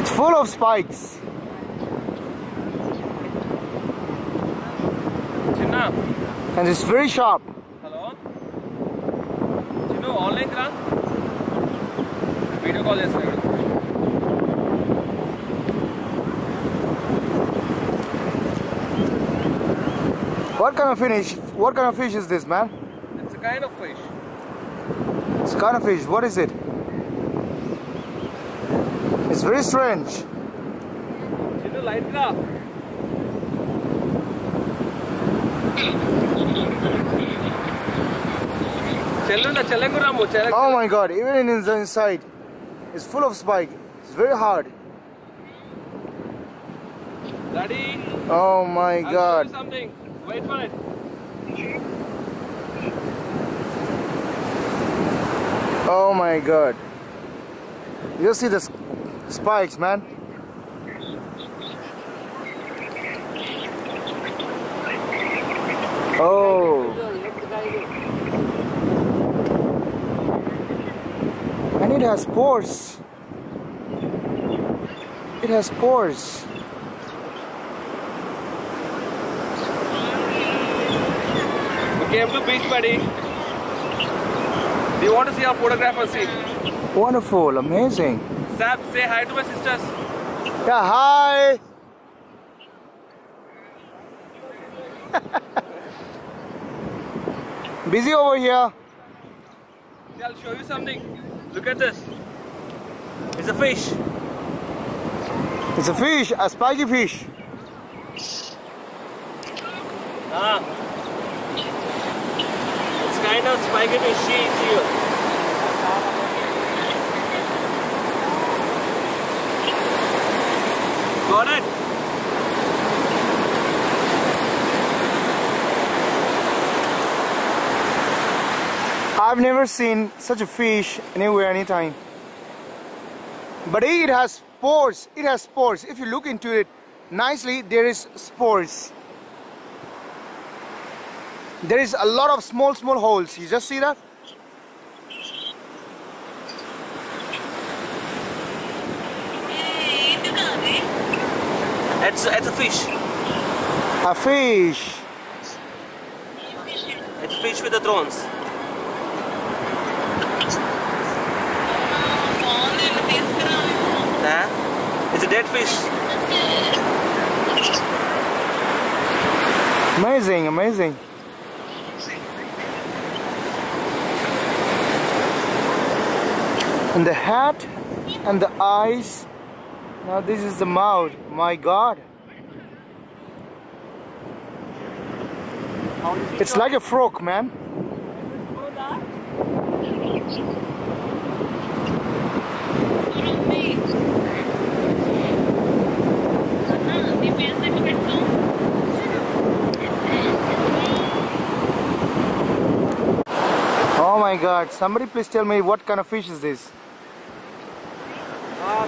It's full of spikes. And it's very sharp. Hello? Do you know online run? Video call is like What kind of fish? What kind of fish is this, man? It's a kind of fish. It's kind of fish. What is it? It's very strange. Oh my god, even in the inside, it's full of spike. It's very hard. Daddy. Oh my god. something. Wait for it. Oh my god. You see this spikes, man. Oh. And it has pores. It has pores. We came to beach, buddy. Do you want to see our photograph or see? Wonderful, amazing. Sab, say hi to my sisters. Yeah, hi. Busy over here. See, I'll show you something. Look at this. It's a fish. It's a fish, a spiky fish. Ah. It's kind of spiky fish. See, see here. It? I've never seen such a fish anywhere, anytime. But it has spores. It has spores. If you look into it nicely, there is spores. There is a lot of small, small holes. You just see that? It's, it's a fish. A fish. It's a fish with the drones. Huh? It's a dead fish. Amazing, amazing. And the hat and the eyes. Now this is the mouth. My God. It's like a frog, man. Oh my god, somebody please tell me what kind of fish is this? Ah,